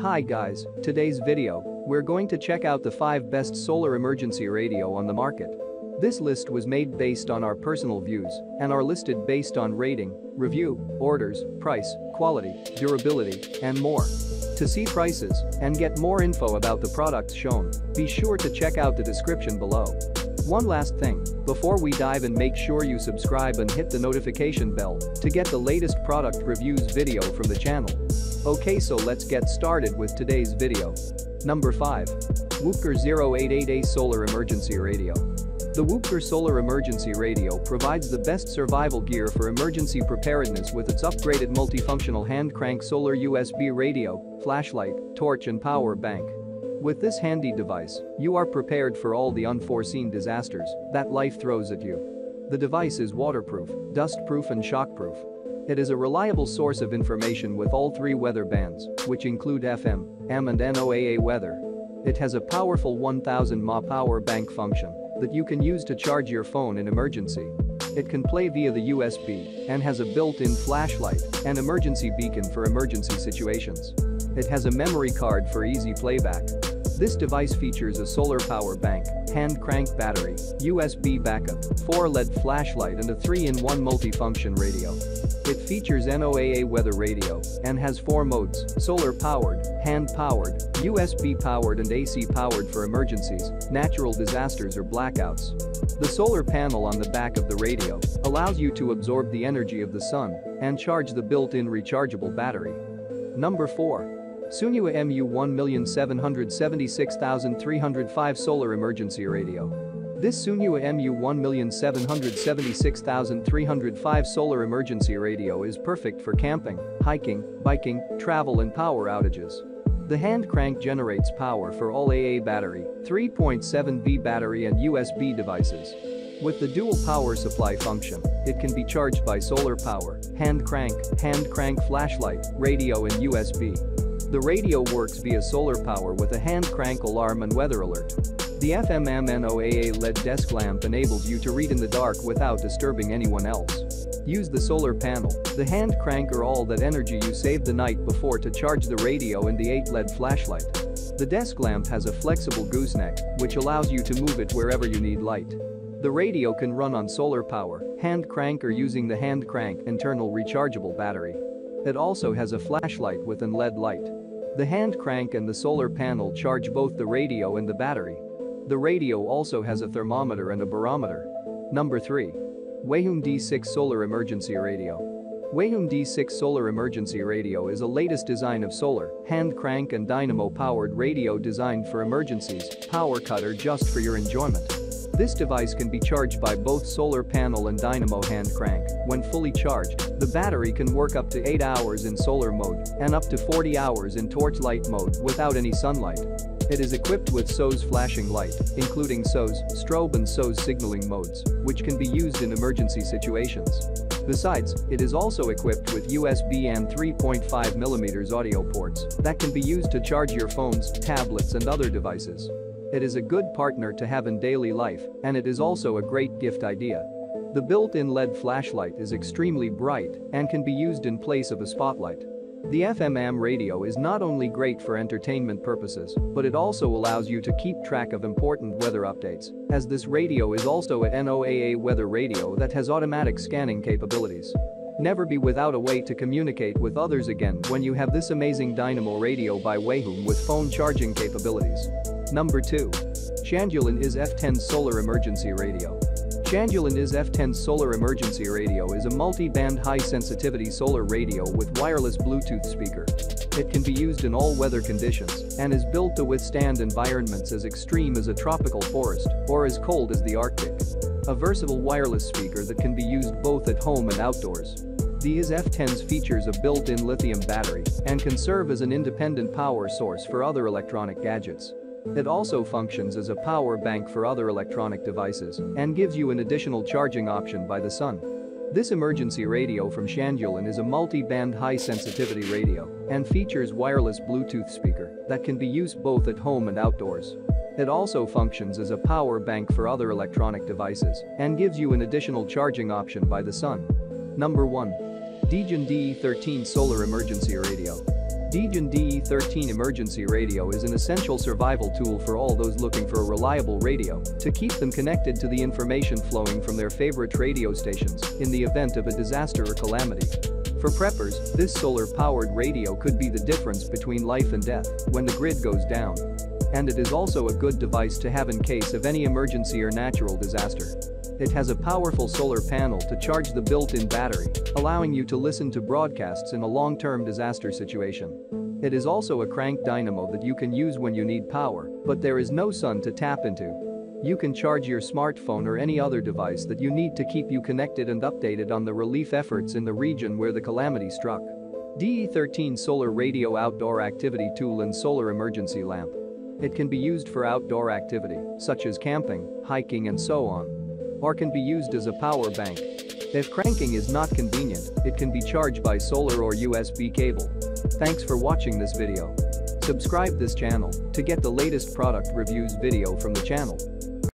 Hi guys, today's video, we're going to check out the 5 best solar emergency radio on the market. This list was made based on our personal views and are listed based on rating, review, orders, price, quality, durability, and more. To see prices and get more info about the products shown, be sure to check out the description below. One last thing, before we dive in make sure you subscribe and hit the notification bell to get the latest product reviews video from the channel. Okay so let's get started with today's video. Number 5. Woopker 0888A Solar Emergency Radio. The Woopker Solar Emergency Radio provides the best survival gear for emergency preparedness with its upgraded multifunctional hand crank solar USB radio, flashlight, torch and power bank. With this handy device, you are prepared for all the unforeseen disasters that life throws at you. The device is waterproof, dustproof and shockproof, it is a reliable source of information with all three weather bands, which include FM, AM and NOAA weather. It has a powerful 1000 mAh power bank function that you can use to charge your phone in emergency. It can play via the USB and has a built-in flashlight and emergency beacon for emergency situations. It has a memory card for easy playback. This device features a solar power bank, hand crank battery, USB backup, 4 LED flashlight and a 3-in-1 multifunction radio. It features NOAA weather radio and has four modes, solar-powered, hand-powered, USB-powered and AC-powered for emergencies, natural disasters or blackouts. The solar panel on the back of the radio allows you to absorb the energy of the sun and charge the built-in rechargeable battery. Number 4. SOONHUA MU 1776305 Solar Emergency Radio. This SOONHUA MU 1776305 solar emergency radio is perfect for camping, hiking, biking, travel and power outages. The hand crank generates power for all AA battery, 3.7B battery and USB devices. With the dual power supply function, it can be charged by solar power, hand crank, hand crank flashlight, radio and USB. The radio works via solar power with a hand crank alarm and weather alert. The FMM LED desk lamp enables you to read in the dark without disturbing anyone else. Use the solar panel, the hand crank or all that energy you saved the night before to charge the radio and the 8 LED flashlight. The desk lamp has a flexible gooseneck, which allows you to move it wherever you need light. The radio can run on solar power, hand crank or using the hand crank internal rechargeable battery. It also has a flashlight with an LED light. The hand crank and the solar panel charge both the radio and the battery. The radio also has a thermometer and a barometer. Number 3. WAYHOOM D6 Solar Emergency Radio. WAYHOOM D6 Solar Emergency Radio is a latest design of solar, hand crank and dynamo-powered radio designed for emergencies, power cutter just for your enjoyment. This device can be charged by both solar panel and dynamo hand crank. When fully charged, the battery can work up to 8 hours in solar mode and up to 40 hours in torchlight mode without any sunlight. It is equipped with SOS flashing light, including SOS, strobe and SOS signaling modes, which can be used in emergency situations. Besides, it is also equipped with USB and 3.5mm audio ports that can be used to charge your phones, tablets and other devices. It is a good partner to have in daily life, and it is also a great gift idea. The built-in LED flashlight is extremely bright and can be used in place of a spotlight. The FMM radio is not only great for entertainment purposes, but it also allows you to keep track of important weather updates, as this radio is also a NOAA weather radio that has automatic scanning capabilities. Never be without a way to communicate with others again when you have this amazing dynamo radio by WAYHOOM with phone charging capabilities. Number 2. XiangYaLan is F10 Solar Emergency Radio. XiangYaLan is F10 Solar Emergency Radio is a multi-band high-sensitivity solar radio with wireless Bluetooth speaker. It can be used in all weather conditions and is built to withstand environments as extreme as a tropical forest or as cold as the Arctic. A versatile wireless speaker that can be used both at home and outdoors. The IS F10s features a built-in lithium battery and can serve as an independent power source for other electronic gadgets. It also functions as a power bank for other electronic devices and gives you an additional charging option by the sun. This emergency radio from XiangYaLan is a multi-band high-sensitivity radio and features wireless Bluetooth speaker that can be used both at home and outdoors. It also functions as a power bank for other electronic devices and gives you an additional charging option by the sun. Number 1. Degen DE13 Solar Emergency Radio. Degen DE13 emergency radio is an essential survival tool for all those looking for a reliable radio to keep them connected to the information flowing from their favorite radio stations in the event of a disaster or calamity. For preppers, this solar-powered radio could be the difference between life and death when the grid goes down. And it is also a good device to have in case of any emergency or natural disaster. It has a powerful solar panel to charge the built-in battery, allowing you to listen to broadcasts in a long-term disaster situation. It is also a crank dynamo that you can use when you need power, but there is no sun to tap into. You can charge your smartphone or any other device that you need to keep you connected and updated on the relief efforts in the region where the calamity struck. DE13 Solar Radio Outdoor Activity Tool and Solar Emergency Lamp. It can be used for outdoor activity, such as camping, hiking and so on or can be used as a power bank. If cranking is not convenient, it can be charged by solar or USB cable. Thanks for watching this video. Subscribe this channel to get the latest product reviews video from the channel.